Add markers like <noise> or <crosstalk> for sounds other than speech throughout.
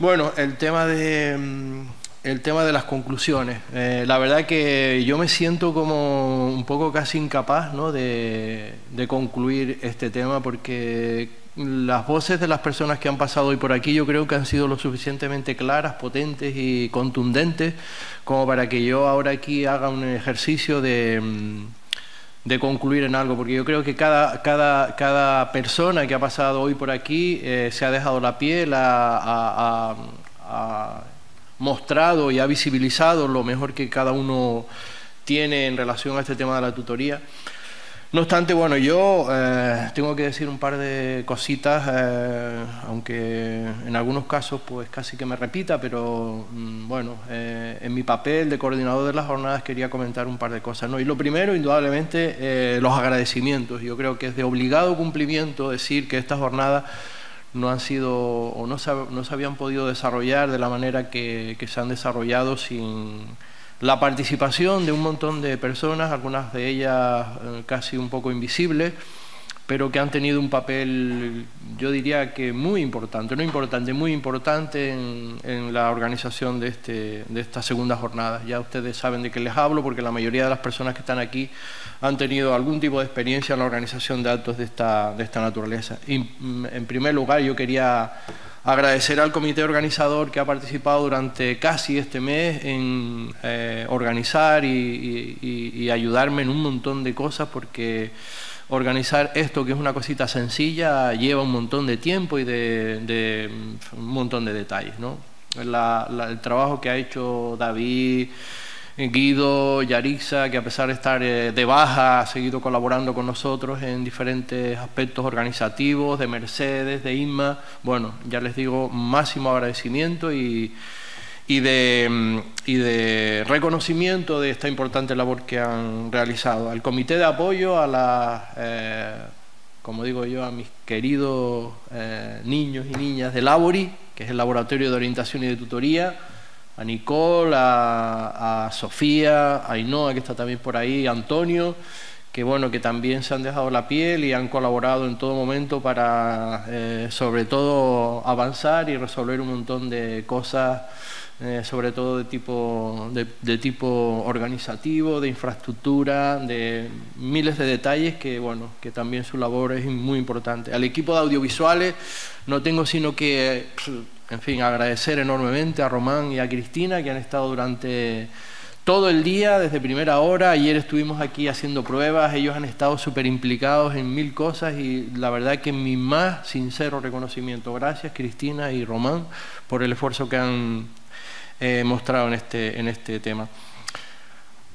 Bueno, el tema de, mm, el tema de las conclusiones. Eh, la verdad que yo me siento como un poco casi incapaz ¿no? de, de concluir este tema porque las voces de las personas que han pasado hoy por aquí yo creo que han sido lo suficientemente claras, potentes y contundentes como para que yo ahora aquí haga un ejercicio de mm, de concluir en algo, porque yo creo que cada, cada, cada persona que ha pasado hoy por aquí eh, se ha dejado la piel, ha, ha, mostrado y ha visibilizado lo mejor que cada uno tiene en relación a este tema de la tutoría. No obstante, bueno, yo eh, tengo que decir un par de cositas, eh, aunque en algunos casos pues casi que me repita, pero mm, bueno, eh, en mi papel de coordinador de las jornadas quería comentar un par de cosas. ¿no? Y lo primero, indudablemente, los agradecimientos. Yo creo que es de obligado cumplimiento decir que estas jornadas no han sido o no se, no se habían podido desarrollar de la manera que, que se han desarrollado sin la participación de un montón de personas, algunas de ellas eh, casi un poco invisibles, pero que han tenido un papel, yo diría que muy importante, no importante, muy importante en, la organización de, este, de esta segunda jornada. Ya ustedes saben de qué les hablo, porque la mayoría de las personas que están aquí han tenido algún tipo de experiencia en la organización de actos de esta, de esta naturaleza. Mm, en primer lugar, yo quería Agradecer al comité organizador que ha participado durante casi este mes en eh, organizar y, ayudarme en un montón de cosas porque organizar esto, que es una cosita sencilla, lleva un montón de tiempo y de, un montón de detalles. ¿no? el trabajo que ha hecho David, Guido, Yarixa, que a pesar de estar eh, de baja ha seguido colaborando con nosotros en diferentes aspectos organizativos, de Mercedes, de INMA. Bueno, ya les digo, máximo agradecimiento y, y, de, mm, y de reconocimiento de esta importante labor que han realizado. Al comité de apoyo, a la... Eh, como digo yo, a mis queridos eh, niños y niñas de Labori, que es el Laboratorio de Orientación y de Tutoría, a Nicole, a, Sofía, a Ainhoa, que está también por ahí, a Antonio, que bueno, que también se han dejado la piel y han colaborado en todo momento para, eh, sobre todo, avanzar y resolver un montón de cosas, eh, sobre todo de tipo, de, tipo organizativo, de infraestructura, de miles de detalles que, bueno, que también su labor es muy importante. Al equipo de audiovisuales no tengo sino que en fin, agradecer enormemente a Román y a Cristina que han estado durante todo el día, desde primera hora. Ayer estuvimos aquí haciendo pruebas, ellos han estado súper implicados en mil cosas y la verdad que mi más sincero reconocimiento. Gracias Cristina y Román por el esfuerzo que han eh, mostrado en este, en este tema.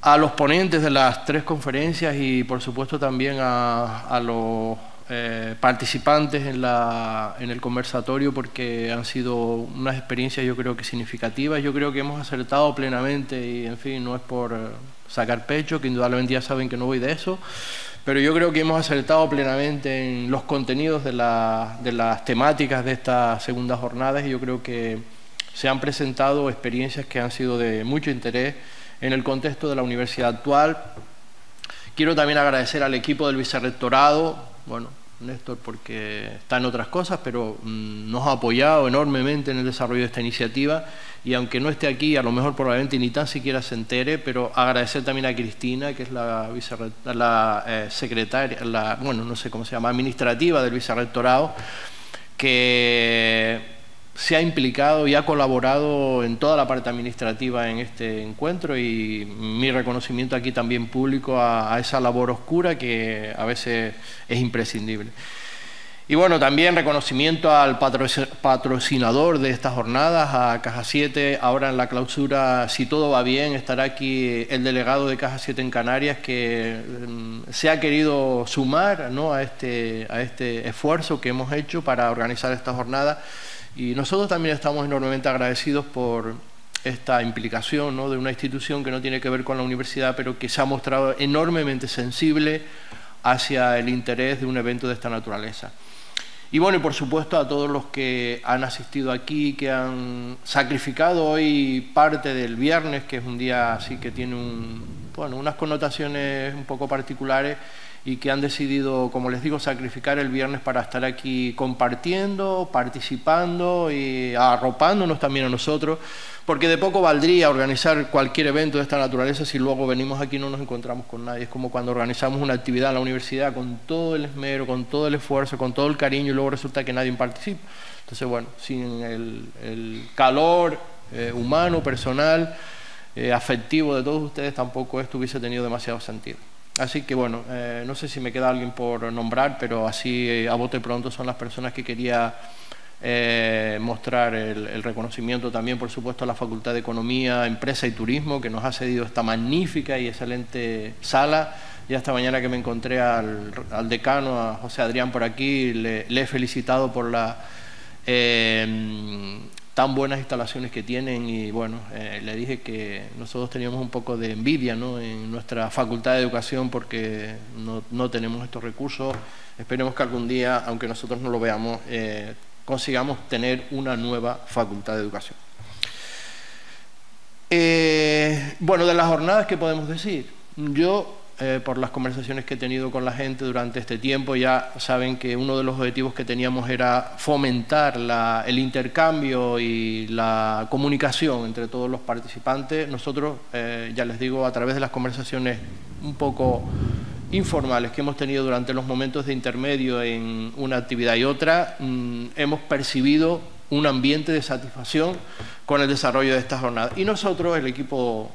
A los ponentes de las tres conferencias y por supuesto también a, a los eh, participantes en, la, en el conversatorio porque han sido unas experiencias yo creo que significativas. Yo creo que hemos acertado plenamente y en fin, no es por eh, sacar pecho, que indudablemente ya saben que no voy de eso, pero yo creo que hemos acertado plenamente en los contenidos de, la, de las temáticas de estas segundas jornadas y yo creo que se han presentado experiencias que han sido de mucho interés en el contexto de la universidad actual. Quiero también agradecer al equipo del vicerrectorado, bueno, Néstor porque está en otras cosas, pero mm, nos ha apoyado enormemente en el desarrollo de esta iniciativa. Y aunque no esté aquí, a lo mejor probablemente ni tan siquiera se entere, pero agradecer también a Cristina, que es la, la eh, secretaria, la, bueno, no sé cómo se llama, administrativa del vicerrectorado, que se ha implicado y ha colaborado en toda la parte administrativa en este encuentro y mi reconocimiento aquí también público a, esa labor oscura que a veces es imprescindible. Y bueno, también reconocimiento al patrocinador de estas jornadas, a Caja 7. Ahora en la clausura, si todo va bien, estará aquí el delegado de Caja 7 en Canarias que mm, se ha querido sumar ¿no? a, este, a este esfuerzo que hemos hecho para organizar esta jornada y nosotros también estamos enormemente agradecidos por esta implicación ¿no? de una institución que no tiene que ver con la universidad, pero que se ha mostrado enormemente sensible hacia el interés de un evento de esta naturaleza. Y bueno, y por supuesto a todos los que han asistido aquí, que han sacrificado hoy parte del viernes, que es un día así que tiene un bueno, unas connotaciones un poco particulares y que han decidido, como les digo, sacrificar el viernes para estar aquí compartiendo, participando y arropándonos también a nosotros, porque de poco valdría organizar cualquier evento de esta naturaleza si luego venimos aquí y no nos encontramos con nadie. Es como cuando organizamos una actividad en la universidad con todo el esmero, con todo el esfuerzo, con todo el cariño y luego resulta que nadie participa. Entonces, bueno, sin el, calor eh, humano, personal, eh, afectivo de todos ustedes, tampoco esto hubiese tenido demasiado sentido. Así que bueno, eh, no sé si me queda alguien por nombrar, pero así eh, a bote pronto son las personas que quería eh, mostrar el, reconocimiento también, por supuesto, a la Facultad de Economía, Empresa y Turismo, que nos ha cedido esta magnífica y excelente sala. Y esta mañana que me encontré al, decano, a José Adrián, por aquí, le, le he felicitado por la tan buenas instalaciones que tienen y bueno, eh, le dije que nosotros teníamos un poco de envidia ¿no? en nuestra facultad de educación porque no, no, tenemos estos recursos. Esperemos que algún día, aunque nosotros no lo veamos, eh, consigamos tener una nueva facultad de educación. Eh, bueno, de las jornadas, ¿qué podemos decir? Yo eh, por las conversaciones que he tenido con la gente durante este tiempo, ya saben que uno de los objetivos que teníamos era fomentar el intercambio y la comunicación entre todos los participantes. Nosotros, eh, ya les digo, a través de las conversaciones un poco informales que hemos tenido durante los momentos de intermedio en una actividad y otra, mm, hemos percibido un ambiente de satisfacción con el desarrollo de estas jornadas. Y nosotros, el equipo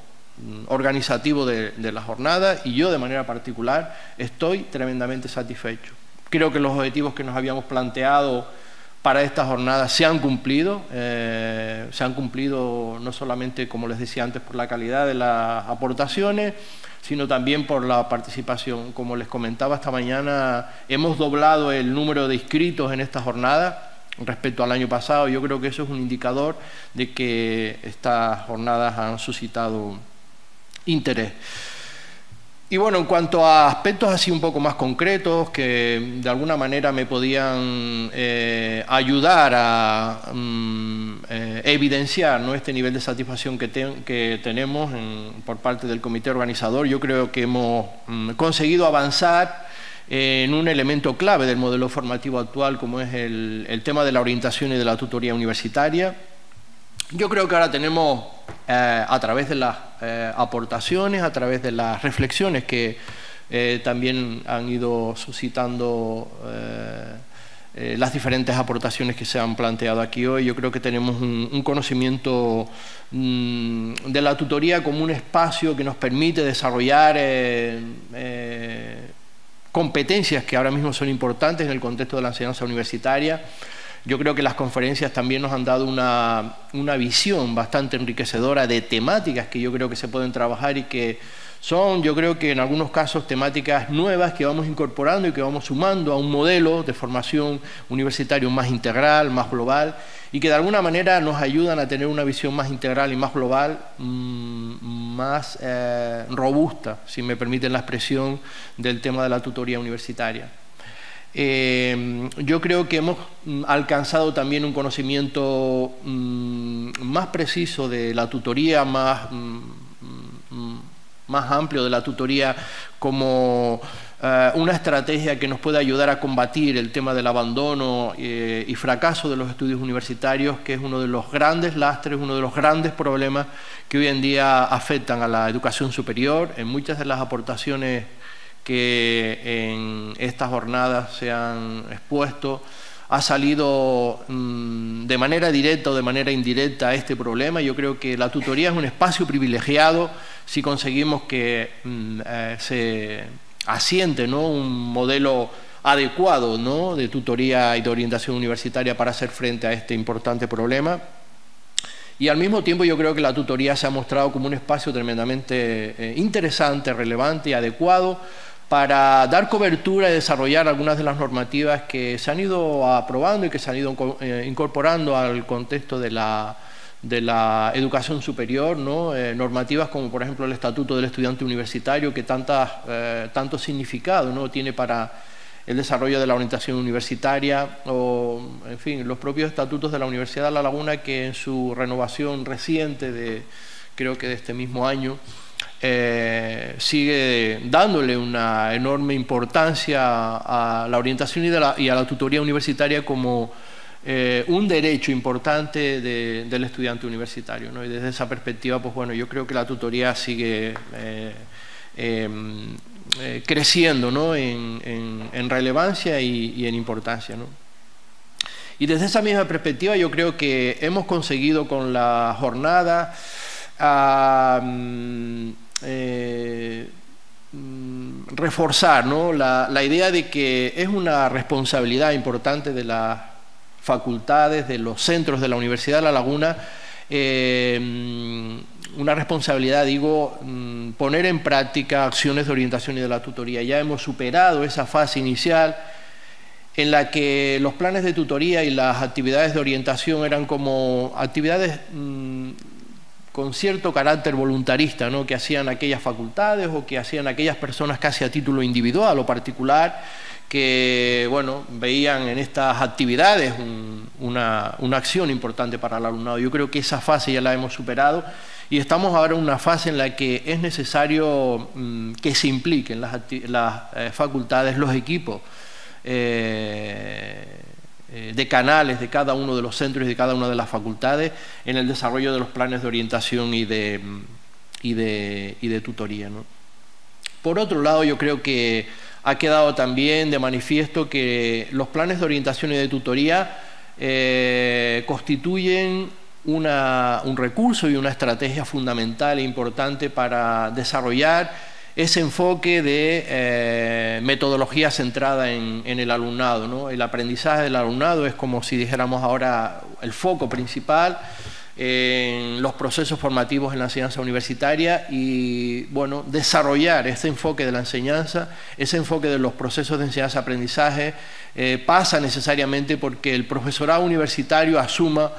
organizativo de, la jornada y yo de manera particular estoy tremendamente satisfecho. Creo que los objetivos que nos habíamos planteado para esta jornada se han cumplido, eh, se han cumplido no solamente, como les decía antes, por la calidad de las aportaciones, sino también por la participación. Como les comentaba esta mañana, hemos doblado el número de inscritos en esta jornada respecto al año pasado. Yo creo que eso es un indicador de que estas jornadas han suscitado interés. Y bueno, en cuanto a aspectos así un poco más concretos que de alguna manera me podían eh, ayudar a mm, eh, evidenciar ¿no? este nivel de satisfacción que, que tenemos por parte del comité organizador, yo creo que hemos mm, conseguido avanzar en un elemento clave del modelo formativo actual, como es el, el tema de la orientación y de la tutoría universitaria. Yo creo que ahora tenemos, eh, a través de las eh, aportaciones, a través de las reflexiones que eh, también han ido suscitando las diferentes aportaciones que se han planteado aquí hoy, yo creo que tenemos un, conocimiento mm, de la tutoría como un espacio que nos permite desarrollar competencias que ahora mismo son importantes en el contexto de la enseñanza universitaria yo creo que las conferencias también nos han dado una, una visión bastante enriquecedora de temáticas que yo creo que se pueden trabajar y que son, yo creo que en algunos casos, temáticas nuevas que vamos incorporando y que vamos sumando a un modelo de formación universitario más integral, más global, y que de alguna manera nos ayudan a tener una visión más integral y más global, mm, más eh, robusta, si me permiten la expresión, del tema de la tutoría universitaria. Eh, yo creo que hemos mm, alcanzado también un conocimiento mm, más preciso de la tutoría, más, mm, más amplio de la tutoría como eh, una estrategia que nos puede ayudar a combatir el tema del abandono eh, y fracaso de los estudios universitarios, que es uno de los grandes lastres, uno de los grandes problemas que hoy en día afectan a la educación superior. En muchas de las aportaciones que en estas jornadas se han expuesto ha salido mm, de manera directa o de manera indirecta este problema. Yo creo que la tutoría es un espacio privilegiado si conseguimos que mm, eh, se asiente ¿no? un modelo adecuado ¿no? de tutoría y de orientación universitaria para hacer frente a este importante problema. Y al mismo tiempo yo creo que la tutoría se ha mostrado como un espacio tremendamente eh, interesante, relevante y adecuado para dar cobertura y desarrollar algunas de las normativas que se han ido aprobando y que se han ido eh, incorporando al contexto de la, educación superior. Eh, normativas como por ejemplo el Estatuto del Estudiante Universitario, que tantas, eh, tanto significado tiene para el desarrollo de la orientación universitaria, o en fin, los propios estatutos de la Universidad de La Laguna, que en su renovación reciente de creo que de este mismo año, eh, sigue dándole una enorme importancia a la orientación y, a la tutoría universitaria como eh, un derecho importante del estudiante universitario. Y desde esa perspectiva, pues bueno, yo creo que la tutoría sigue eh, em, creciendo en, relevancia y, en importancia. Y desde esa misma perspectiva yo creo que hemos conseguido con la jornada eh, mm, reforzar la, idea de que es una responsabilidad importante de las facultades, de los centros de la Universidad de La Laguna, eh, mm, una responsabilidad, digo, mm, poner en práctica acciones de orientación y de la tutoría. Ya hemos superado esa fase inicial en la que los planes de tutoría y las actividades de orientación eran como actividades con cierto carácter voluntarista, ¿no? que hacían aquellas facultades o que hacían aquellas personas casi a título individual o particular, que bueno, veían en estas actividades una, acción importante para el alumnado. Yo creo que esa fase ya la hemos superado y estamos ahora en una fase en la que es necesario mm, que se impliquen las, eh, facultades, los equipos. Eh, eh, de canales de cada uno de los centros y de cada una de las facultades en el desarrollo de los planes de orientación y de, y de, tutoría. Por otro lado, yo creo que ha quedado también de manifiesto que los planes de orientación y de tutoría eh, constituyen un recurso y una estrategia fundamental e importante para desarrollar ese enfoque de eh, metodología centrada en, el alumnado. El aprendizaje del alumnado es como si dijéramos ahora el foco principal en los procesos formativos en la enseñanza universitaria y bueno, desarrollar ese enfoque de la enseñanza, ese enfoque de los procesos de enseñanza-aprendizaje eh, pasa necesariamente porque el profesorado universitario asuma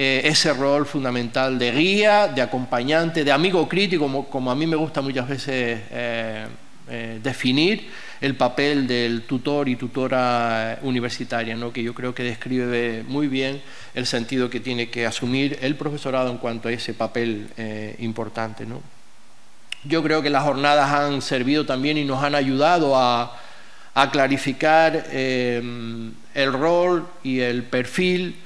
eh, ese rol fundamental de guía, de acompañante, de amigo crítico, como, a mí me gusta muchas veces eh, eh, definir el papel del tutor y tutora universitaria, ¿no? que yo creo que describe muy bien el sentido que tiene que asumir el profesorado en cuanto a ese papel importante. ¿no? Yo creo que las jornadas han servido también y nos han ayudado a, a clarificar el rol y el perfil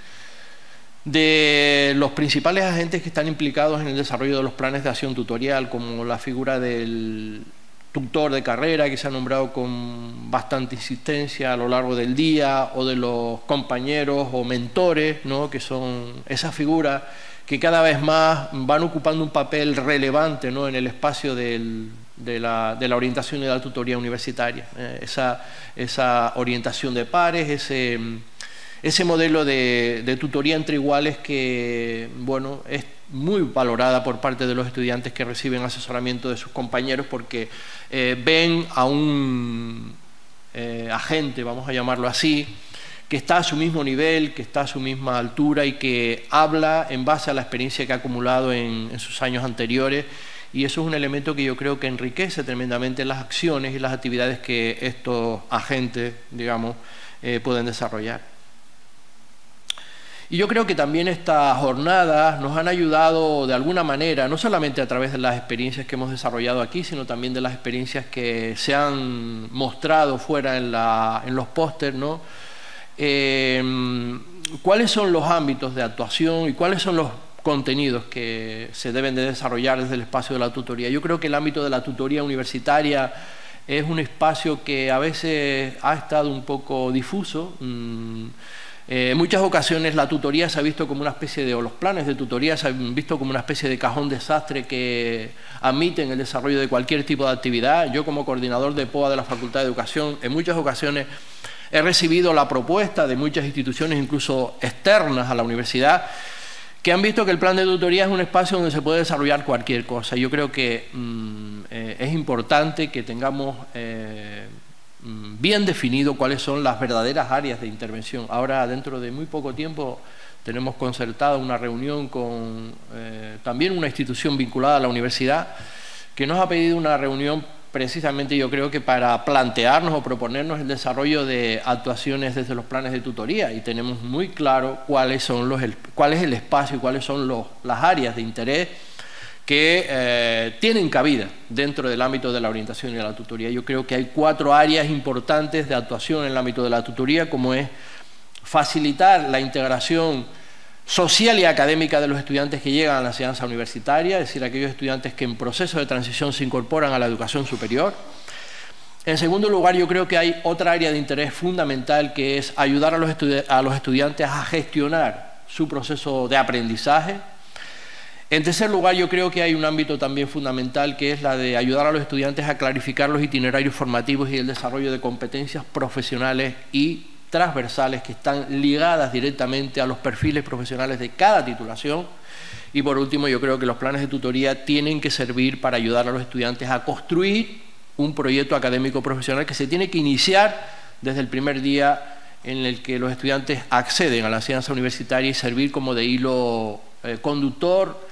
de los principales agentes que están implicados en el desarrollo de los planes de acción tutorial, como la figura del tutor de carrera que se ha nombrado con bastante insistencia a lo largo del día, o de los compañeros o mentores, ¿no? que son esas figuras que cada vez más van ocupando un papel relevante ¿no? en el espacio de, la, orientación y de la tutoría universitaria. Eh, esa, esa orientación de pares, ese ese modelo de, tutoría entre iguales que bueno, es muy valorada por parte de los estudiantes que reciben asesoramiento de sus compañeros porque eh, ven a un eh, agente, vamos a llamarlo así, que está a su mismo nivel, que está a su misma altura y que habla en base a la experiencia que ha acumulado en, sus años anteriores. Y eso es un elemento que yo creo que enriquece tremendamente las acciones y las actividades que estos agentes, digamos, eh, pueden desarrollar. Y yo creo que también estas jornadas nos han ayudado de alguna manera, no solamente a través de las experiencias que hemos desarrollado aquí, sino también de las experiencias que se han mostrado fuera en, los pósters, ¿no? Eh, ¿Cuáles son los ámbitos de actuación y cuáles son los contenidos que se deben de desarrollar desde el espacio de la tutoría? Yo creo que el ámbito de la tutoría universitaria es un espacio que a veces ha estado un poco difuso. Mm, eh, en muchas ocasiones la tutoría se ha visto como una especie de, o los planes de tutoría se han visto como una especie de cajón desastre que admiten el desarrollo de cualquier tipo de actividad. Yo como coordinador de POA de la Facultad de Educación, en muchas ocasiones he recibido la propuesta de muchas instituciones, incluso externas a la universidad, que han visto que el plan de tutoría es un espacio donde se puede desarrollar cualquier cosa. Yo creo que mm, eh, es importante que tengamos... Eh, bien definido cuáles son las verdaderas áreas de intervención. Ahora, dentro de muy poco tiempo, tenemos concertada una reunión con eh, también una institución vinculada a la universidad que nos ha pedido una reunión precisamente yo creo que para plantearnos o proponernos el desarrollo de actuaciones desde los planes de tutoría y tenemos muy claro cuáles son los, cuál es el espacio y cuáles son los, las áreas de interés que eh, tienen cabida dentro del ámbito de la orientación y de la tutoría. Yo creo que hay cuatro áreas importantes de actuación en el ámbito de la tutoría, como es facilitar la integración social y académica de los estudiantes que llegan a la enseñanza universitaria, es decir, aquellos estudiantes que en proceso de transición se incorporan a la educación superior. En segundo lugar, yo creo que hay otra área de interés fundamental que es ayudar a los, a los estudiantes a gestionar su proceso de aprendizaje. En tercer lugar, yo creo que hay un ámbito también fundamental que es la de ayudar a los estudiantes a clarificar los itinerarios formativos y el desarrollo de competencias profesionales y transversales que están ligadas directamente a los perfiles profesionales de cada titulación. Y por último, yo creo que los planes de tutoría tienen que servir para ayudar a los estudiantes a construir un proyecto académico profesional que se tiene que iniciar desde el primer día en el que los estudiantes acceden a la enseñanza universitaria y servir como de hilo eh, conductor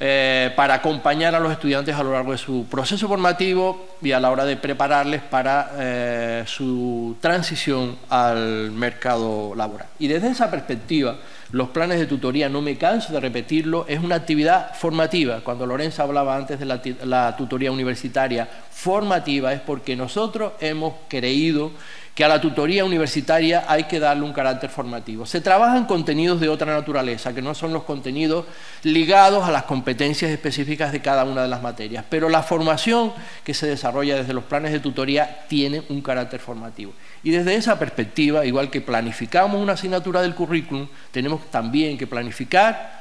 eh, para acompañar a los estudiantes a lo largo de su proceso formativo y a la hora de prepararles para eh, su transición al mercado laboral. Y desde esa perspectiva, los planes de tutoría, no me canso de repetirlo, es una actividad formativa. Cuando Lorenza hablaba antes de la, la tutoría universitaria formativa, es porque nosotros hemos creído que a la tutoría universitaria hay que darle un carácter formativo. Se trabajan contenidos de otra naturaleza, que no son los contenidos ligados a las competencias específicas de cada una de las materias, pero la formación que se desarrolla desde los planes de tutoría tiene un carácter formativo. Y desde esa perspectiva, igual que planificamos una asignatura del currículum, tenemos también que planificar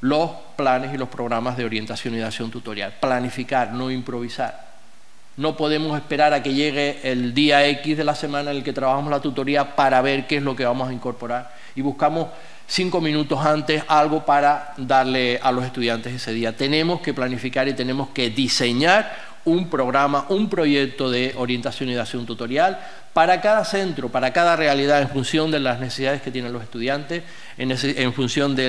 los planes y los programas de orientación y de acción tutorial. Planificar, no improvisar. No podemos esperar a que llegue el día X de la semana en el que trabajamos la tutoría para ver qué es lo que vamos a incorporar. Y buscamos cinco minutos antes algo para darle a los estudiantes ese día. Tenemos que planificar y tenemos que diseñar un programa, un proyecto de orientación y de acción tutorial para cada centro, para cada realidad, en función de las necesidades que tienen los estudiantes, en, función de,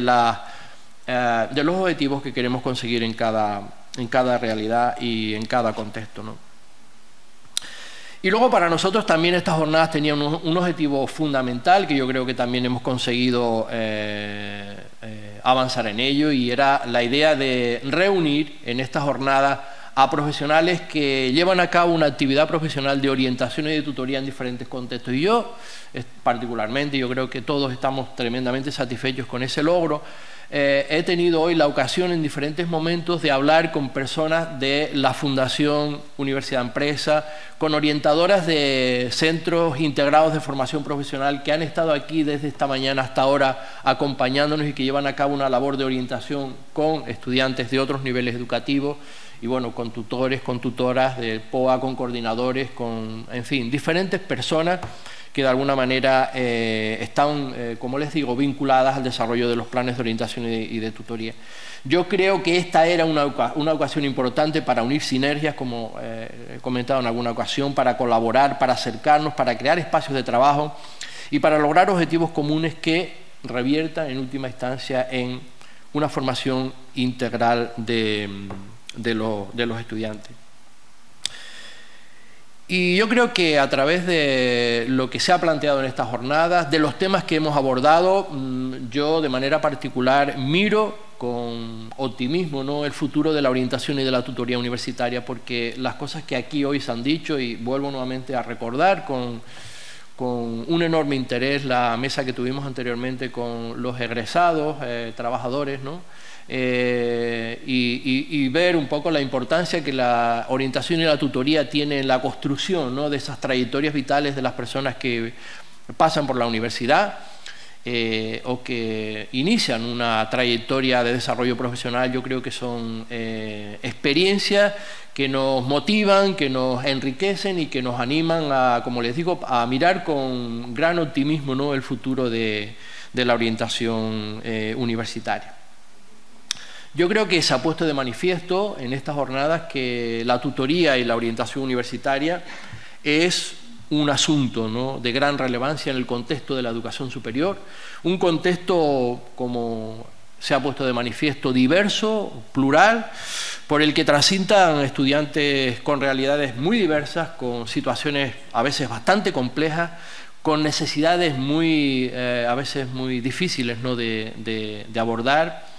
eh, de, los objetivos que queremos conseguir en cada, en cada realidad y en cada contexto. ¿no? Y luego para nosotros también estas jornadas tenían un, objetivo fundamental que yo creo que también hemos conseguido eh, eh, avanzar en ello y era la idea de reunir en estas jornadas a profesionales que llevan a cabo una actividad profesional de orientación y de tutoría en diferentes contextos. Y yo, particularmente, yo creo que todos estamos tremendamente satisfechos con ese logro, eh, he tenido hoy la ocasión en diferentes momentos de hablar con personas de la Fundación Universidad Empresa, con orientadoras de centros integrados de formación profesional que han estado aquí desde esta mañana hasta ahora acompañándonos y que llevan a cabo una labor de orientación con estudiantes de otros niveles educativos y bueno, con tutores, con tutoras del POA, con coordinadores, con, en fin, diferentes personas que de alguna manera eh, están, eh, como les digo, vinculadas al desarrollo de los planes de orientación y de, tutoría. Yo creo que esta era una, ocasión importante para unir sinergias, como eh, he comentado en alguna ocasión, para colaborar, para acercarnos, para crear espacios de trabajo y para lograr objetivos comunes que reviertan en última instancia en una formación integral de los estudiantes. Y yo creo que a través de lo que se ha planteado en estas jornadas, de los temas que hemos abordado, mm, yo de manera particular miro con optimismo ¿no? el futuro de la orientación y de la tutoría universitaria, porque las cosas que aquí hoy se han dicho, y vuelvo nuevamente a recordar con, con un enorme interés la mesa que tuvimos anteriormente con los egresados, eh, trabajadores, ¿no? Eh, y, ver un poco la importancia que la orientación y la tutoría tienen en la construcción de esas trayectorias vitales de las personas que pasan por la universidad eh, o que inician una trayectoria de desarrollo profesional, yo creo que son eh, experiencias que nos motivan, que nos enriquecen y que nos animan a, como les digo, a mirar con gran optimismo ¿no? el futuro de, la orientación universitaria. Yo creo que se ha puesto de manifiesto en estas jornadas que la tutoría y la orientación universitaria es un asunto de gran relevancia en el contexto de la educación superior, un contexto, como se ha puesto de manifiesto, diverso, plural, por el que transitan estudiantes con realidades muy diversas, con situaciones a veces bastante complejas, con necesidades muy, eh, a veces muy difíciles de abordar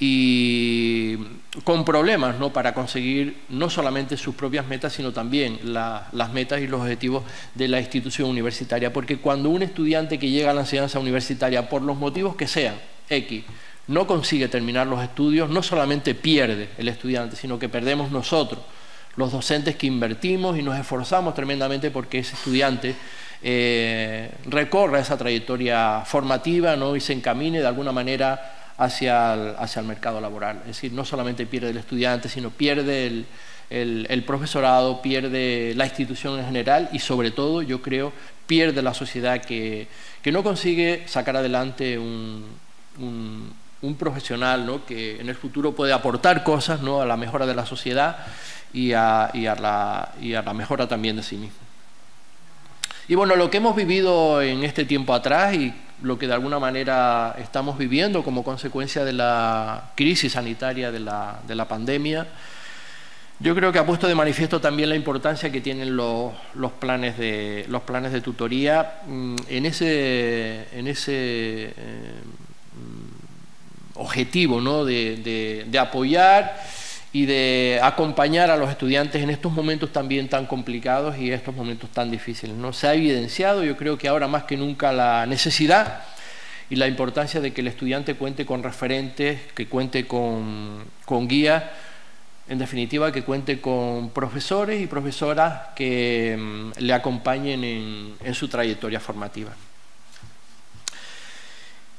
y con problemas ¿no? para conseguir no solamente sus propias metas, sino también las metas y los objetivos de la institución universitaria. Porque cuando un estudiante que llega a la enseñanza universitaria, por los motivos que sean, X, no consigue terminar los estudios, no solamente pierde el estudiante, sino que perdemos nosotros, los docentes que invertimos y nos esforzamos tremendamente porque ese estudiante eh, recorra esa trayectoria formativa ¿no? y se encamine de alguna manera hacia el, hacia el mercado laboral. Es decir, no solamente pierde el estudiante, sino pierde el, el, profesorado, pierde la institución en general y sobre todo, yo creo, pierde la sociedad que, que no consigue sacar adelante un, un, profesional ¿no? que en el futuro puede aportar cosas ¿no? a la mejora de la sociedad y a, y a, la, y a la mejora también de sí mismo. Y bueno, lo que hemos vivido en este tiempo atrás y lo que de alguna manera estamos viviendo como consecuencia de la crisis sanitaria de la, de la pandemia, yo creo que ha puesto de manifiesto también la importancia que tienen los, los planes, de, los planes de tutoría mm, en ese, en ese eh, mm, objetivo ¿no? de, de apoyar y de acompañar a los estudiantes en estos momentos también tan complicados y estos momentos tan difíciles. ¿no? Se ha evidenciado, yo creo que ahora más que nunca, la necesidad y la importancia de que el estudiante cuente con referentes, que cuente con, con guías, en definitiva, que cuente con profesores y profesoras que mm, le acompañen en su trayectoria formativa.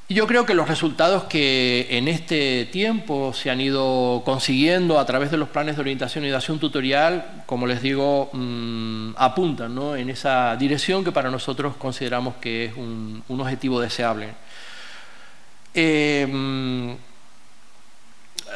Y yo creo que los resultados que en este tiempo se han ido consiguiendo a través de los planes de orientación y de acción tutorial, como les digo, mm, apuntan en esa dirección que para nosotros consideramos que es un, un objetivo deseable. Eh, mm,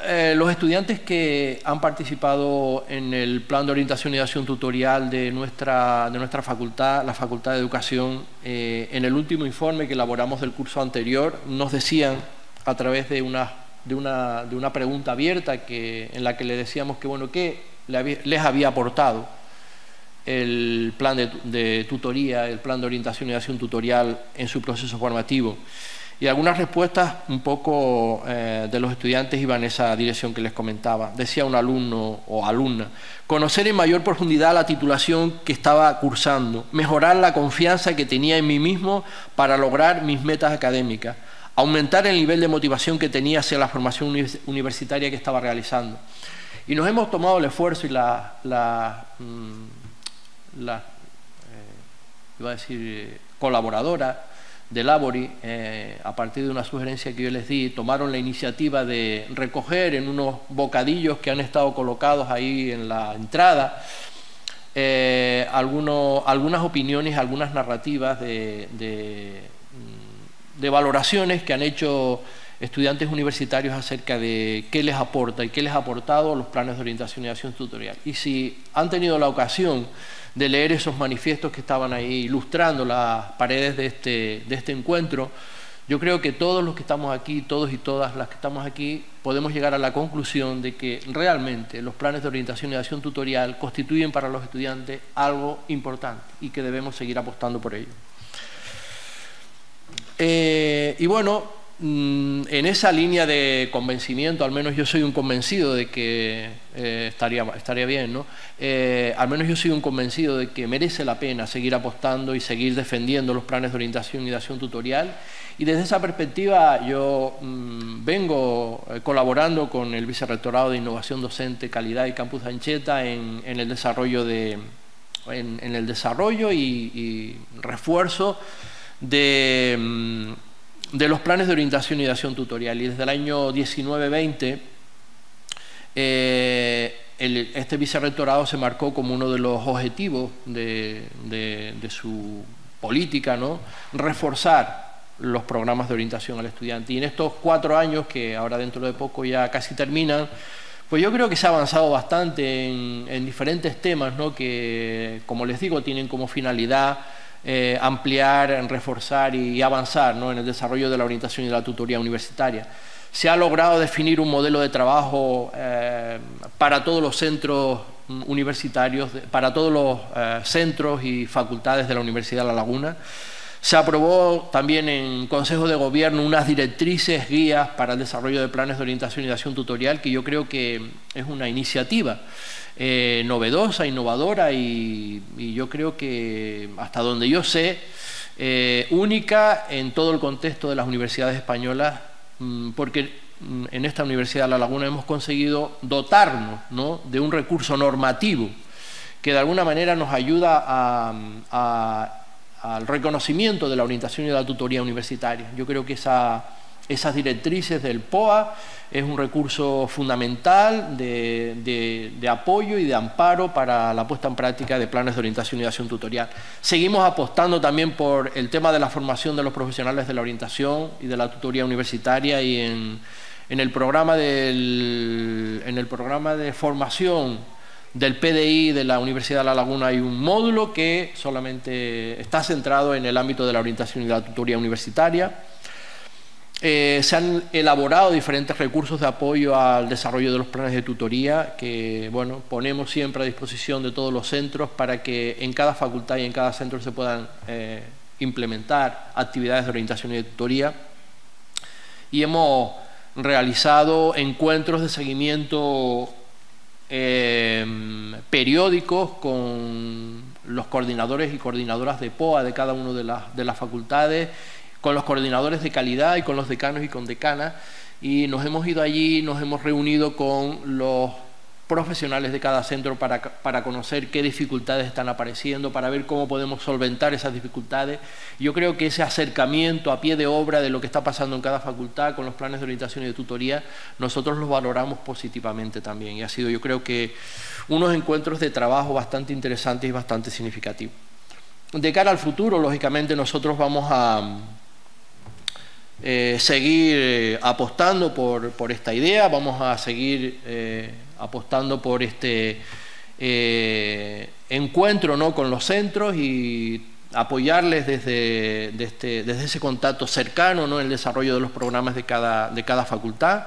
eh, los estudiantes que han participado en el plan de orientación y de acción tutorial de nuestra, de nuestra facultad, la Facultad de Educación, eh, en el último informe que elaboramos del curso anterior, nos decían a través de una, de una, de una pregunta abierta que, en la que le decíamos que, bueno, ¿qué les había aportado el plan de, de tutoría, el plan de orientación y de acción tutorial en su proceso formativo? Y algunas respuestas un poco eh, de los estudiantes iban en esa dirección que les comentaba. Decía un alumno o alumna, conocer en mayor profundidad la titulación que estaba cursando, mejorar la confianza que tenía en mí mismo para lograr mis metas académicas, aumentar el nivel de motivación que tenía hacia la formación universitaria que estaba realizando. Y nos hemos tomado el esfuerzo y la, la, mm, eh, iba a decir, eh, colaboradora de Labori, eh, a partir de una sugerencia que yo les di, tomaron la iniciativa de recoger en unos bocadillos que han estado colocados ahí en la entrada eh, algunas opiniones, algunas narrativas de, mm, de, valoraciones que han hecho estudiantes universitarios acerca de qué les aporta y qué les ha aportado los planes de orientación y acción tutorial. Y si han tenido la ocasión de leer esos manifiestos que estaban ahí ilustrando las paredes de este, de este encuentro, yo creo que todos los que estamos aquí, todos y todas las que estamos aquí, podemos llegar a la conclusión de que realmente los planes de orientación y acción tutorial constituyen para los estudiantes algo importante y que debemos seguir apostando por ello. Eh, y bueno, Mm, en esa línea de convencimiento, al menos yo soy un convencido de que eh, estaría, estaría bien, ¿no? Eh, al menos yo soy un convencido de que merece la pena seguir apostando y seguir defendiendo los planes de orientación y de acción tutorial. Y desde esa perspectiva yo mm, vengo eh, colaborando con el Vicerrectorado de Innovación Docente, Calidad y Campus Ancheta en, el desarrollo, de, en, el desarrollo y, y refuerzo de mm, de los planes de orientación y de acción tutorial. Y desde el año 19-20, eh, este vicerrectorado se marcó como uno de los objetivos de, su política, ¿no? reforzar los programas de orientación al estudiante. Y en estos cuatro años, que ahora dentro de poco ya casi terminan, pues yo creo que se ha avanzado bastante en, en diferentes temas ¿no? que, como les digo, tienen como finalidad eh, ampliar, reforzar y avanzar en el desarrollo de la orientación y de la tutoría universitaria. Se ha logrado definir un modelo de trabajo eh, para todos los centros universitarios, para todos los eh, centros y facultades de la Universidad de La Laguna. Se aprobó también en Consejo de Gobierno unas directrices, guías para el desarrollo de planes de orientación y de acción tutorial, que yo creo que es una iniciativa eh, novedosa, innovadora y, yo creo que, hasta donde yo sé, eh, única en todo el contexto de las universidades españolas, mm, porque mm, en esta Universidad de La Laguna hemos conseguido dotarnos de un recurso normativo que de alguna manera nos ayuda al reconocimiento de la orientación y de la tutoría universitaria. Yo creo que esas directrices del POA es un recurso fundamental de, apoyo y de amparo para la puesta en práctica de planes de orientación y de acción tutorial. Seguimos apostando también por el tema de la formación de los profesionales de la orientación y de la tutoría universitaria y en, el, programa en el programa de formación del PDI de la Universidad de La Laguna hay un módulo que solamente está centrado en el ámbito de la orientación y la tutoría universitaria. Eh, se han elaborado diferentes recursos de apoyo al desarrollo de los planes de tutoría que bueno, ponemos siempre a disposición de todos los centros para que en cada facultad y en cada centro se puedan eh, implementar actividades de orientación y de tutoría. Y hemos realizado encuentros de seguimiento Em, periódicos con los coordinadores y coordinadoras de POA de cada una de, de las facultades, con los coordinadores de calidad y con los decanos y con decanas. Y nos hemos ido allí, nos hemos reunido con los profesionales de cada centro para, para, conocer qué dificultades están apareciendo, para ver cómo podemos solventar esas dificultades. Yo creo que ese acercamiento a pie de obra de lo que está pasando en cada facultad con los planes de orientación y de tutoría, nosotros los valoramos positivamente también. Y ha sido, yo creo que, unos encuentros de trabajo bastante interesantes y bastante significativos. De cara al futuro, lógicamente, nosotros vamos a eh, seguir eh, apostando por, por, esta idea, vamos a seguir eh, apostando por este encuentro ¿no? con los centros y apoyarles desde, este, desde ese contacto cercano ¿no? en el desarrollo de los programas de cada, de cada facultad.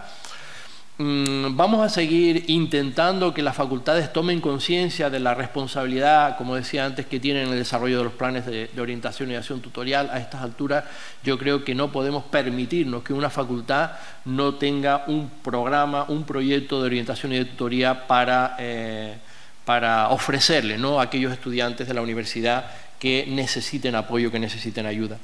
Mm, vamos a seguir intentando que las facultades tomen conciencia de la responsabilidad, como decía antes, que tienen en el desarrollo de los planes de, orientación y acción tutorial. A estas alturas yo creo que no podemos permitirnos que una facultad no tenga un programa, un proyecto de orientación y de tutoría para, eh, para ofrecerle ¿no? a aquellos estudiantes de la universidad que necesiten apoyo, que necesiten ayuda.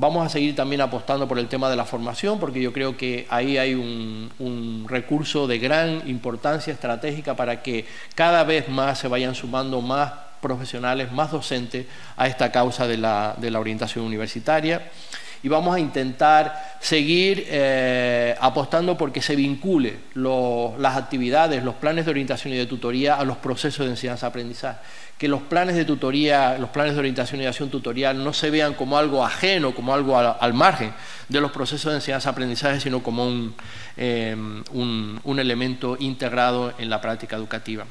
Vamos a seguir también apostando por el tema de la formación, porque yo creo que ahí hay un, recurso de gran importancia estratégica para que cada vez más se vayan sumando más profesionales, más docentes a esta causa de la, orientación universitaria. Y vamos a intentar seguir eh, apostando porque se vincule las actividades, los planes de orientación y de tutoría a los procesos de enseñanza-aprendizaje que los planes de tutoría, los planes de orientación y acción tutorial no se vean como algo ajeno, como algo al, margen de los procesos de enseñanza-aprendizaje, sino como em, un, un, elemento integrado en la práctica educativa.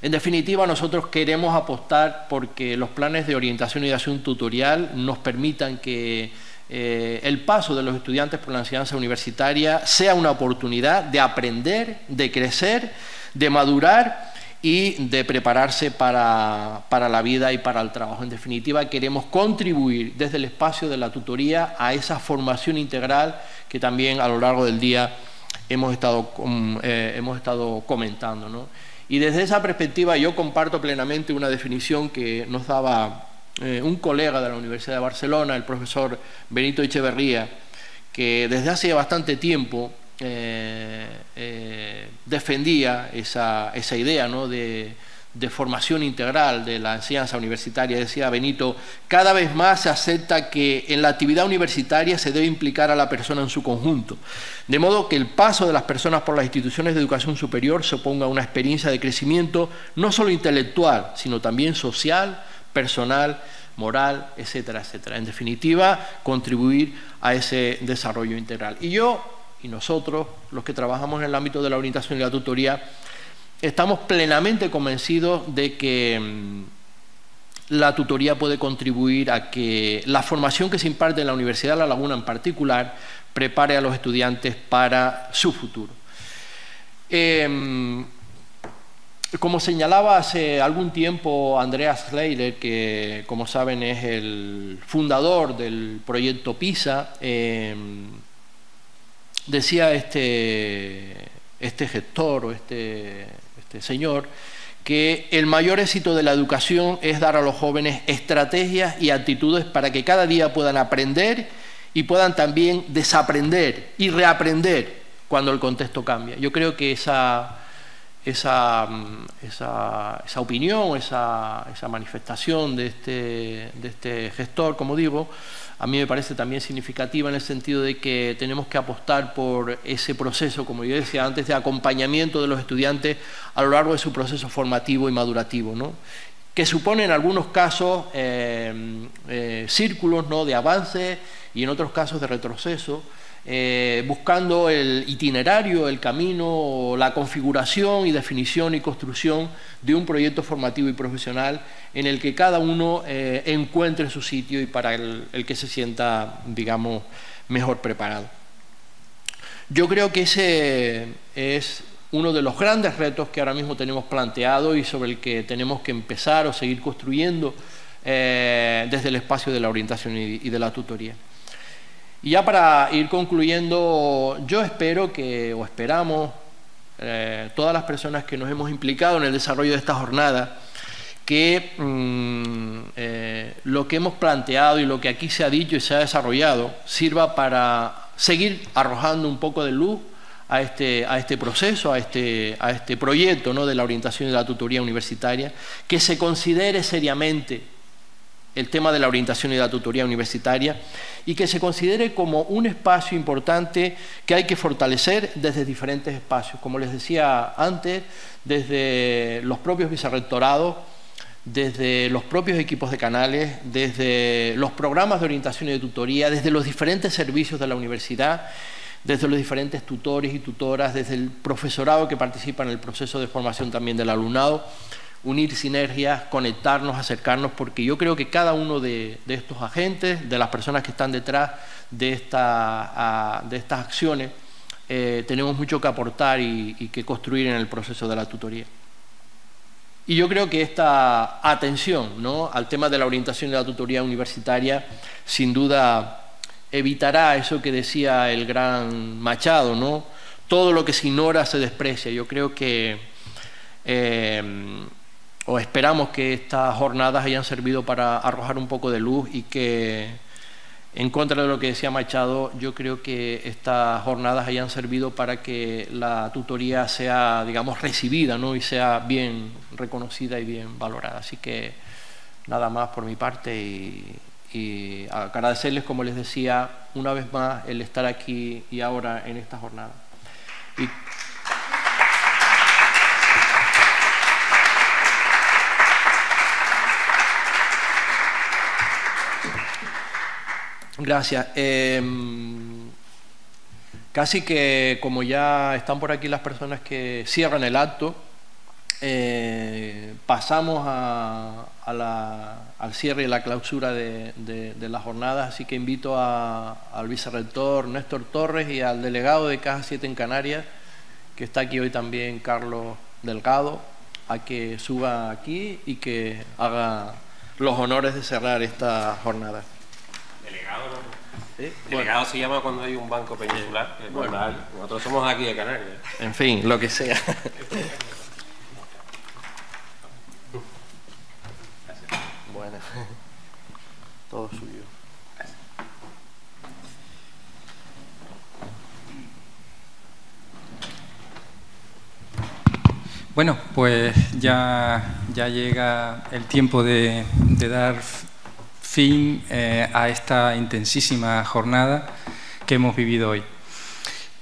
En definitiva, nosotros queremos apostar porque los planes de orientación y de acción tutorial nos permitan que eh, el paso de los estudiantes por la enseñanza universitaria sea una oportunidad de aprender, de crecer, de madurar y de prepararse para, la vida y para el trabajo. En definitiva, queremos contribuir desde el espacio de la tutoría a esa formación integral que también a lo largo del día hemos estado, eh, hemos estado comentando. Y desde esa perspectiva yo comparto plenamente una definición que nos daba eh, un colega de la Universidad de Barcelona, el profesor Benito Echeverría, que desde hace bastante tiempo eh, eh, defendía esa, idea de, formación integral de la enseñanza universitaria. Decía Benito, cada vez más se acepta que en la actividad universitaria se debe implicar a la persona en su conjunto, de modo que el paso de las personas por las instituciones de educación superior se oponga a una experiencia de crecimiento no solo intelectual, sino también social, personal, moral, etcétera, etcétera. En definitiva, contribuir a ese desarrollo integral. Y yo y nosotros, los que trabajamos en el ámbito de la orientación y la tutoría, estamos plenamente convencidos de que mm, la tutoría puede contribuir a que la formación que se imparte en la Universidad de La Laguna en particular prepare a los estudiantes para su futuro. Em, Como señalaba hace algún tiempo Andreas Schleider, que como saben es el fundador del proyecto PISA, eh, decía este, este gestor o este, este señor que el mayor éxito de la educación es dar a los jóvenes estrategias y actitudes para que cada día puedan aprender y puedan también desaprender y reaprender cuando el contexto cambia. Yo creo que esa esa, mm, esa, esa opinión, esa, esa manifestación de este, de este gestor, como digo, a mí me parece también significativa en el sentido de que tenemos que apostar por ese proceso, como yo decía antes, de acompañamiento de los estudiantes a lo largo de su proceso formativo y madurativo, ¿no? que supone en algunos casos eh, eh, círculos ¿no? de avance y en otros casos de retroceso, eh, buscando el itinerario, el camino, la configuración y definición y construcción de un proyecto formativo y profesional en el que cada uno eh, encuentre su sitio y para el, que se sienta, digamos, mejor preparado. Yo creo que ese es uno de los grandes retos que ahora mismo tenemos planteado y sobre el que tenemos que empezar o seguir construyendo eh, desde el espacio de la orientación y de la tutoría. Y ya para ir concluyendo, yo espero que, o esperamos, eh, todas las personas que nos hemos implicado en el desarrollo de esta jornada, que mm, eh, lo que hemos planteado y lo que aquí se ha dicho y se ha desarrollado sirva para seguir arrojando un poco de luz a este, a este proceso, a este, a este proyecto ¿no? de la orientación y de la tutoría universitaria, que se considere seriamente el tema de la orientación y la tutoría universitaria y que se considere como un espacio importante que hay que fortalecer desde diferentes espacios, como les decía antes, desde los propios vicerrectorados, desde los propios equipos de canales, desde los programas de orientación y de tutoría, desde los diferentes servicios de la universidad, desde los diferentes tutores y tutoras, desde el profesorado que participa en el proceso de formación también del alumnado unir sinergias, conectarnos, acercarnos, porque yo creo que cada uno de, estos agentes, de las personas que están detrás de, esta, de estas acciones, eh, tenemos mucho que aportar y, que construir en el proceso de la tutoría. Y yo creo que esta atención ¿no? al tema de la orientación de la tutoría universitaria, sin duda evitará eso que decía el gran Machado, ¿no? todo lo que se ignora se desprecia. Yo creo que eh, esperamos que estas jornadas hayan servido para arrojar un poco de luz y que, en contra de lo que decía Machado, yo creo que estas jornadas hayan servido para que la tutoría sea, digamos, recibida ¿no? y sea bien reconocida y bien valorada. Así que nada más por mi parte y, agradecerles, como les decía, una vez más el estar aquí y ahora en esta jornada. Gracias. Em, casi que como ya están por aquí las personas que cierran el acto, eh, pasamos al cierre y la clausura de, las jornadas, así que invito al vicerrector Néstor Torres y al delegado de Caja 7 en Canarias, que está aquí hoy también Carlos Delgado, a que suba aquí y que haga los honores de cerrar esta jornada. Delegado, se llama cuando hay un banco peninsular. nosotros somos aquí de Canarias. En fin, lo que sea. bueno, todo suyo. Bueno, pues ya, ya llega el tiempo de, de dar fin eh, a esta intensísima jornada que hemos vivido hoy.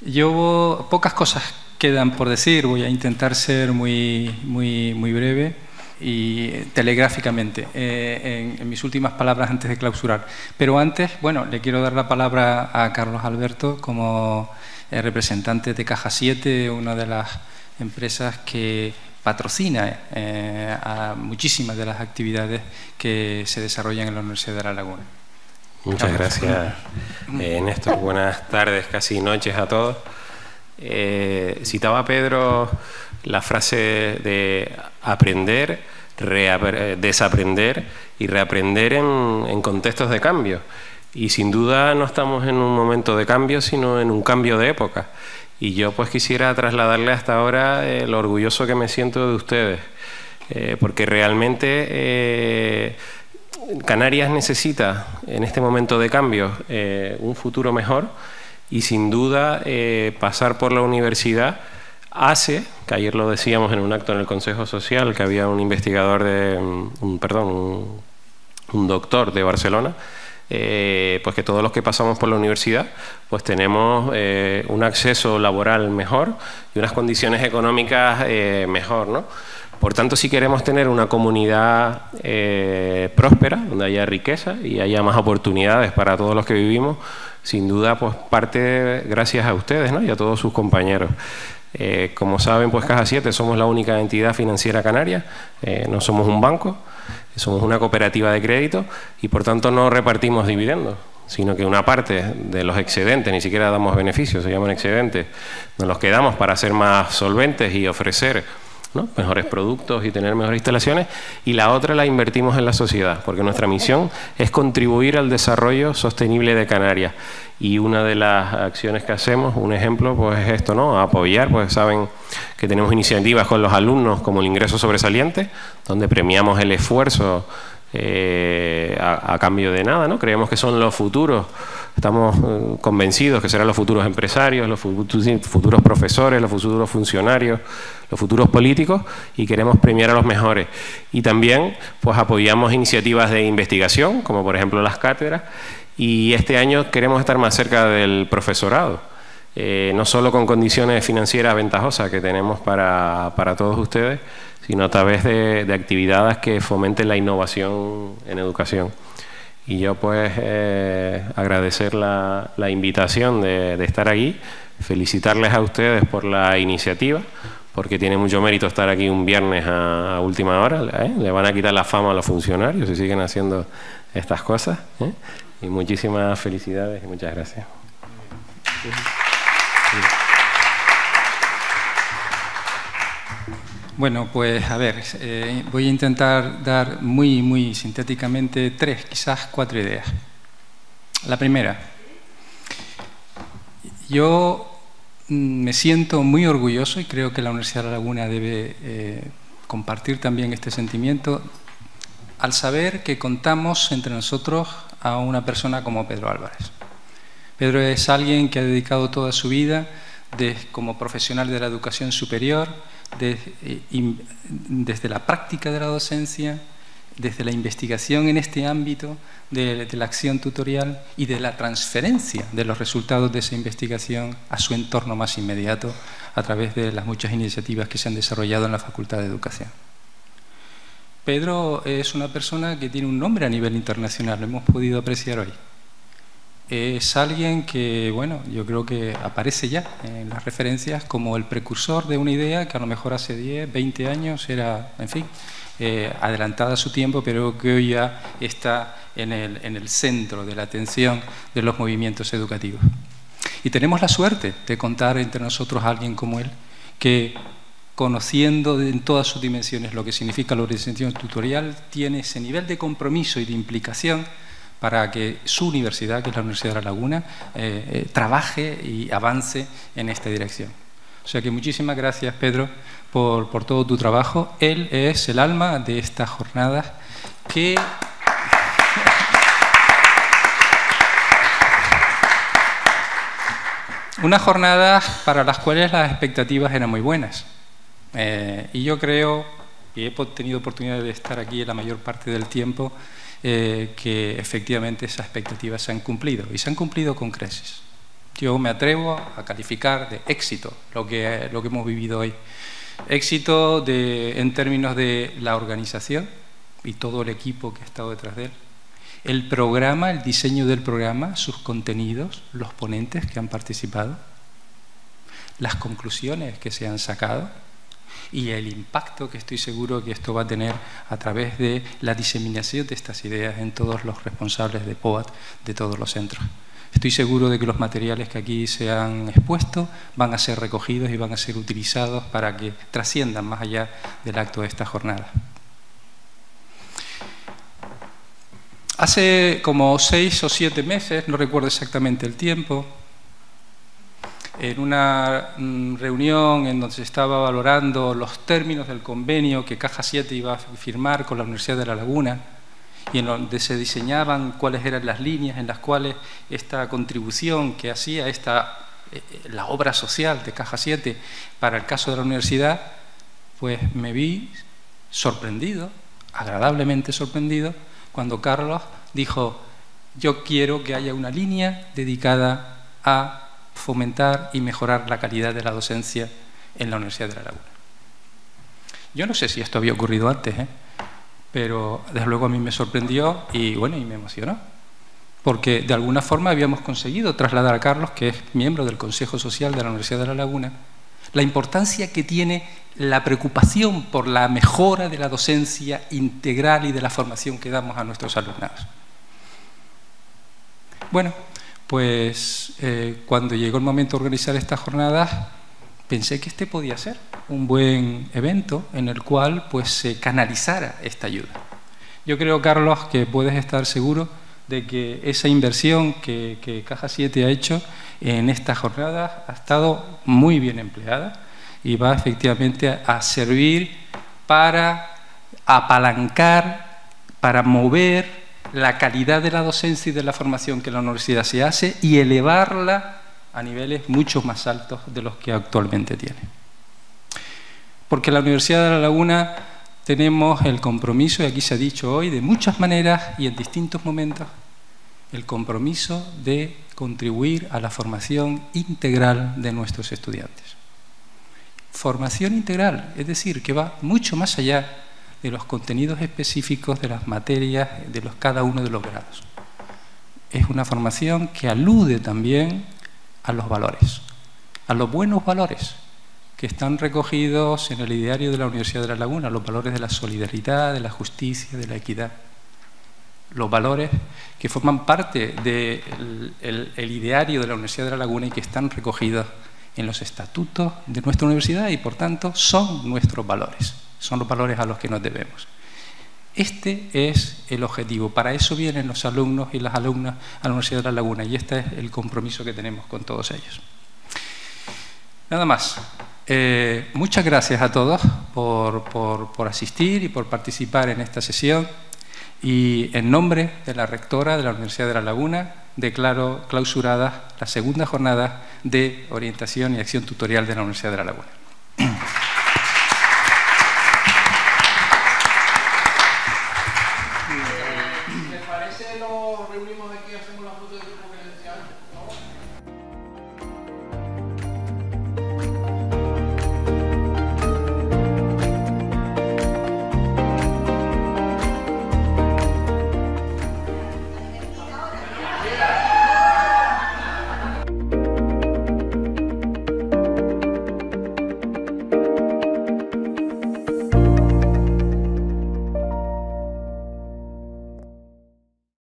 Yo pocas cosas quedan por decir, voy a intentar ser muy, muy, muy breve y telegráficamente eh, en, mis últimas palabras antes de clausurar. Pero antes, bueno, le quiero dar la palabra a Carlos Alberto como eh, representante de Caja 7, una de las empresas que patrocina eh, a muchísimas de las actividades que se desarrollan en la Universidad de La Laguna. Muchas gracias, eh, Néstor. Buenas tardes, casi noches a todos. Eh, citaba Pedro la frase de aprender, desaprender y reaprender en, contextos de cambio. Y sin duda no estamos en un momento de cambio, sino en un cambio de época. Y yo pues quisiera trasladarle hasta ahora el orgulloso que me siento de ustedes, eh, porque realmente eh, Canarias necesita en este momento de cambio un futuro mejor y sin duda eh, pasar por la universidad hace, que ayer lo decíamos en un acto en el Consejo Social, que había un investigador de, un, perdón, un, doctor de Barcelona, eh, pues que todos los que pasamos por la universidad pues tenemos eh, un acceso laboral mejor y unas condiciones económicas mejor, ¿no? Por tanto, si queremos tener una comunidad próspera, donde haya riqueza y haya más oportunidades para todos los que vivimos, sin duda pues parte gracias a ustedes ¿no? y a todos sus compañeros. Eh, como saben, pues Caja 7 somos la única entidad financiera canaria, eh, no somos un banco, somos una cooperativa de crédito y por tanto no repartimos dividendos, sino que una parte de los excedentes, ni siquiera damos beneficios, se llaman excedentes, nos los quedamos para ser más solventes y ofrecer mejores productos y tener mejores instalaciones, y la otra la invertimos en la sociedad, porque nuestra misión es contribuir al desarrollo sostenible de Canarias. Y una de las acciones que hacemos, un ejemplo, pues es esto, ¿no? Apoyar, pues saben que tenemos iniciativas con los alumnos como el ingreso sobresaliente, donde premiamos el esfuerzo eh, a, cambio de nada, ¿no? Creemos que son los futuros, estamos eh, convencidos que serán los futuros empresarios, los futuros profesores, los futuros funcionarios, los futuros políticos y queremos premiar a los mejores. Y también pues apoyamos iniciativas de investigación, como por ejemplo las cátedras, y este año queremos estar más cerca del profesorado. Eh, no solo con condiciones financieras ventajosas que tenemos para, para todos ustedes, sino a través de, actividades que fomenten la innovación en educación. Y yo pues eh, agradecer la, invitación de, estar aquí, felicitarles a ustedes por la iniciativa, porque tiene mucho mérito estar aquí un viernes a, última hora, ¿eh? le van a quitar la fama a los funcionarios si siguen haciendo estas cosas. Y muchísimas felicidades y muchas gracias. Bueno, pues a ver, eh, voy a intentar dar muy, muy sintéticamente tres, quizás cuatro ideas. La primera, yo mm, me siento muy orgulloso y creo que la Universidad de La Laguna debe eh, compartir también este sentimiento al saber que contamos entre nosotros a una persona como Pedro Álvarez. Pedro es alguien que ha dedicado toda su vida como profesional de la educación superior, eh, desde la práctica de la docencia, desde la investigación en este ámbito de, la acción tutorial y de la transferencia de los resultados de esa investigación a su entorno más inmediato a través de las muchas iniciativas que se han desarrollado en la Facultad de Educación. Pedro es una persona que tiene un nombre a nivel internacional, lo hemos podido apreciar hoy es alguien que, bueno, yo creo que aparece ya en las referencias como el precursor de una idea que a lo mejor hace 10, 20 años era, en fin, eh, adelantada a su tiempo, pero que hoy ya está en el, en el centro de la atención de los movimientos educativos. Y tenemos la suerte de contar entre nosotros a alguien como él, que conociendo en todas sus dimensiones lo que significa la organización tutorial, tiene ese nivel de compromiso y de implicación para que su universidad, que es la Universidad de La Laguna, eh, eh, trabaje y avance en esta dirección. O sea que muchísimas gracias, Pedro, por, por todo tu trabajo. Él es el alma de estas jornadas que... <laughs> Unas jornadas para las cuales las expectativas eran muy buenas. Eh, y yo creo, y he tenido oportunidad de estar aquí la mayor parte del tiempo, eh, que efectivamente esas expectativas se han cumplido y se han cumplido con creces. Yo me atrevo a calificar de éxito lo que, lo que hemos vivido hoy. Éxito de, en términos de la organización y todo el equipo que ha estado detrás de él. El programa, el diseño del programa, sus contenidos, los ponentes que han participado, las conclusiones que se han sacado y el impacto que estoy seguro que esto va a tener a través de la diseminación de estas ideas en todos los responsables de POAT de todos los centros. Estoy seguro de que los materiales que aquí se han expuesto van a ser recogidos y van a ser utilizados para que trasciendan más allá del acto de esta jornada. Hace como seis o siete meses, no recuerdo exactamente el tiempo, en una mm, reunión en donde se estaba valorando los términos del convenio que Caja 7 iba a firmar con la Universidad de La Laguna y en donde se diseñaban cuáles eran las líneas en las cuales esta contribución que hacía esta, eh, eh, la obra social de Caja 7 para el caso de la universidad, pues me vi sorprendido, agradablemente sorprendido, cuando Carlos dijo, yo quiero que haya una línea dedicada a fomentar y mejorar la calidad de la docencia en la Universidad de La Laguna. Yo no sé si esto había ocurrido antes, ¿eh? pero desde luego a mí me sorprendió y bueno, y me emocionó, porque de alguna forma habíamos conseguido trasladar a Carlos, que es miembro del Consejo Social de la Universidad de La Laguna, la importancia que tiene la preocupación por la mejora de la docencia integral y de la formación que damos a nuestros alumnados. Bueno, pues eh, cuando llegó el momento de organizar estas jornadas, pensé que este podía ser un buen evento en el cual pues, se canalizara esta ayuda. Yo creo, Carlos, que puedes estar seguro de que esa inversión que, que Caja 7 ha hecho en estas jornadas ha estado muy bien empleada y va efectivamente a servir para apalancar, para mover la calidad de la docencia y de la formación que la universidad se hace y elevarla a niveles mucho más altos de los que actualmente tiene. Porque la Universidad de La Laguna tenemos el compromiso, y aquí se ha dicho hoy, de muchas maneras y en distintos momentos, el compromiso de contribuir a la formación integral de nuestros estudiantes. Formación integral, es decir, que va mucho más allá de los contenidos específicos de las materias de los, cada uno de los grados. Es una formación que alude también a los valores, a los buenos valores que están recogidos en el ideario de la Universidad de La Laguna, los valores de la solidaridad, de la justicia, de la equidad, los valores que forman parte del ideario de la Universidad de La Laguna y que están recogidos en los estatutos de nuestra universidad y por tanto son nuestros valores son los valores a los que nos debemos. Este es el objetivo. Para eso vienen los alumnos y las alumnas a la Universidad de La Laguna y este es el compromiso que tenemos con todos ellos. Nada más. Eh, muchas gracias a todos por, por asistir y por participar en esta sesión. Y en nombre de la rectora de la Universidad de La Laguna, declaro clausurada la segunda jornada de orientación y acción tutorial de la Universidad de La Laguna. <clears throat>